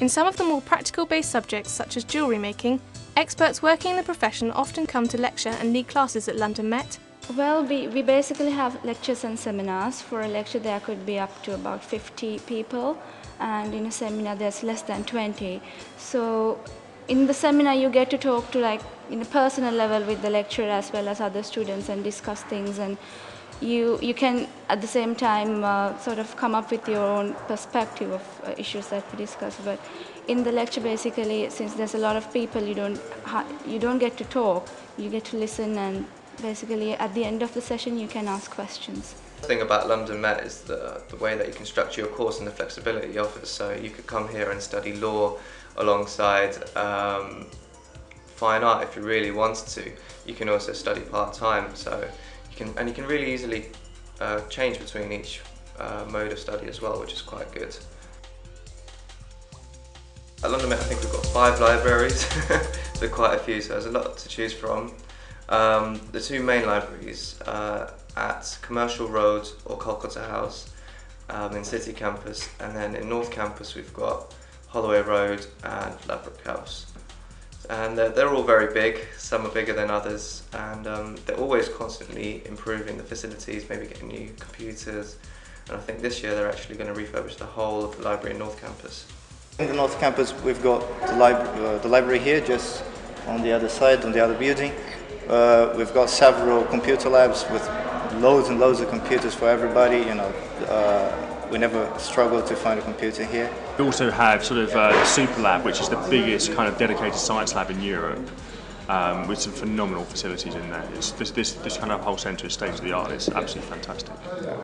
In some of the more practical based subjects, such as jewellery making, experts working in the profession often come to lecture and lead classes at London Met. Well, we, we basically have lectures and seminars. For a lecture, there could be up to about 50 people, and in a seminar, there's less than 20. So, in the seminar, you get to talk to like in a personal level with the lecturer as well as other students and discuss things and you you can at the same time uh, sort of come up with your own perspective of uh, issues that we discuss but in the lecture basically since there's a lot of people you don't you don't get to talk you get to listen and basically at the end of the session you can ask questions the thing about London Met is the, the way that you can structure your course and the flexibility it offers. So you could come here and study law alongside um, fine art if you really wanted to. You can also study part-time. So can, and you can really easily uh, change between each uh, mode of study as well, which is quite good. At London Met, I think we've got five libraries, so quite a few, so there's a lot to choose from. Um, the two main libraries uh, at Commercial Road or Calcutta House um, in City Campus, and then in North Campus we've got Holloway Road and Ladbroke House and they're, all very big. Some are bigger than others, and um, they're always constantly improving the facilities, maybe getting new computers. And I think this year they're actually going to refurbish the whole of the library in North Campus. In the North Campus, we've got the, uh, the library here, just on the other side, on the other building. Uh, we've got several computer labs with loads and loads of computers for everybody. You know. Uh, we never struggled to find a computer here. We also have sort of uh, the Super Lab, which is the biggest kind of dedicated science lab in Europe. Um, with some phenomenal facilities in there. It's, this, this, this kind of whole centre is state of the art. It's absolutely fantastic.